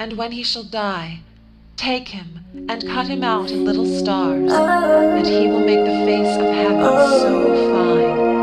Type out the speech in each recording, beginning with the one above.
and when he shall die, take him and cut him out in little stars, and he will make the face of heaven so fine.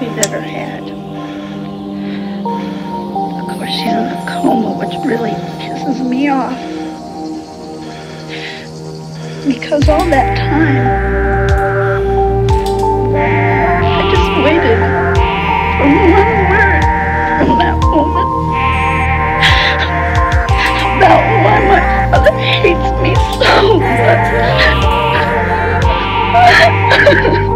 We've ever had. Of course, she's in a coma, which really pisses me off. Because all that time, I just waited for one word from that woman about why my father hates me so much.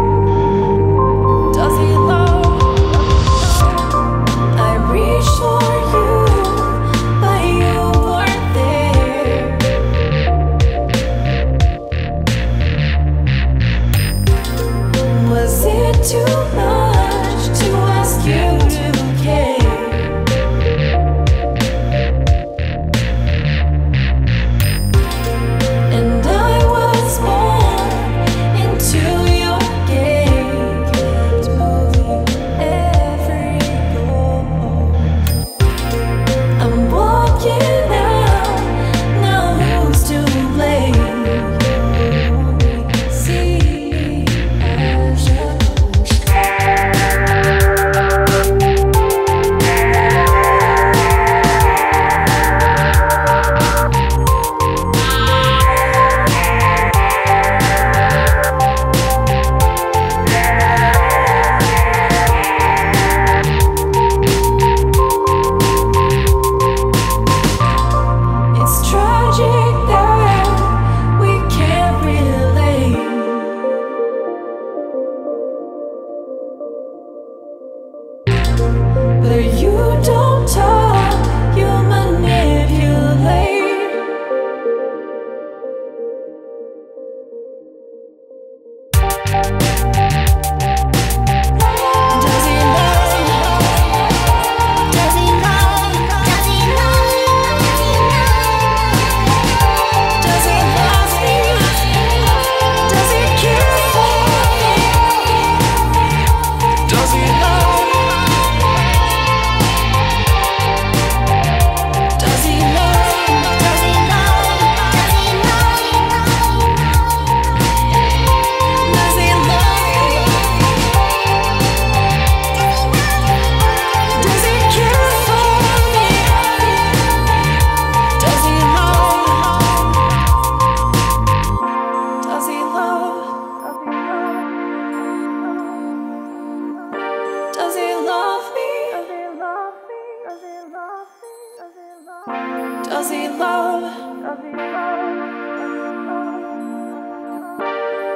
Does he love?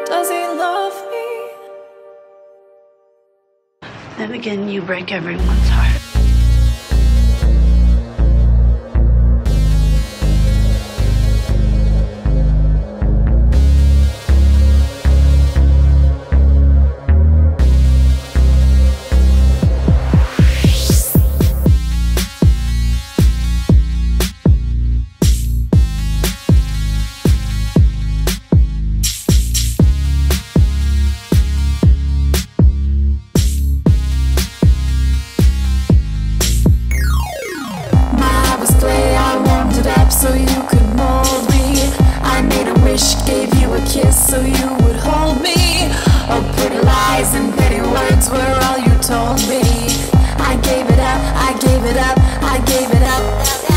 Does he love me? Then again, you break everyone's heart. So you could mold me. I made a wish, gave you a kiss so you would hold me. Oh, pretty lies and petty words were all you told me. I gave it up, I gave it up, I gave it up.